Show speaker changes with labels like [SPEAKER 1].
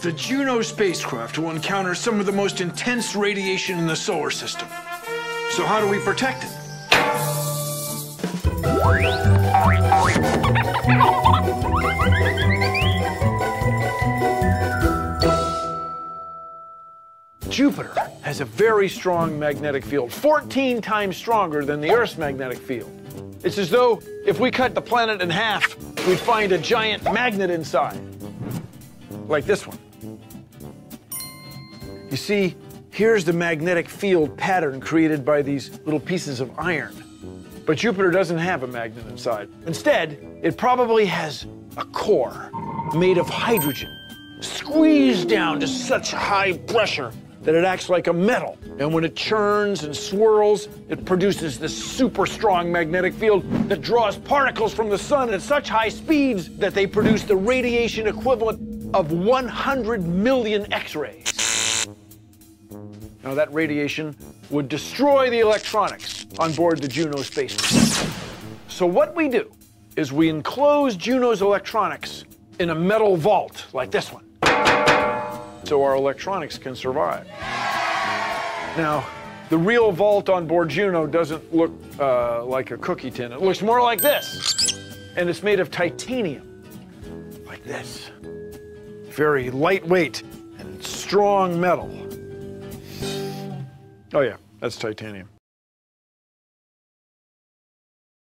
[SPEAKER 1] The Juno spacecraft will encounter some of the most intense radiation in the solar system. So how do we protect it? Jupiter has a very strong magnetic field, 14 times stronger than the Earth's magnetic field. It's as though if we cut the planet in half, we'd find a giant magnet inside, like this one. You see, here's the magnetic field pattern created by these little pieces of iron. But Jupiter doesn't have a magnet inside. Instead, it probably has a core made of hydrogen, squeezed down to such high pressure that it acts like a metal. And when it churns and swirls, it produces this super strong magnetic field that draws particles from the sun at such high speeds that they produce the radiation equivalent of 100 million X-rays. Now that radiation would destroy the electronics on board the Juno spacecraft. So what we do is we enclose Juno's electronics in a metal vault like this one so our electronics can survive. Now, the real vault on board Juno doesn't look uh, like a cookie tin. It looks more like this. And it's made of titanium, like this. Very lightweight and strong metal. Oh yeah, that's titanium.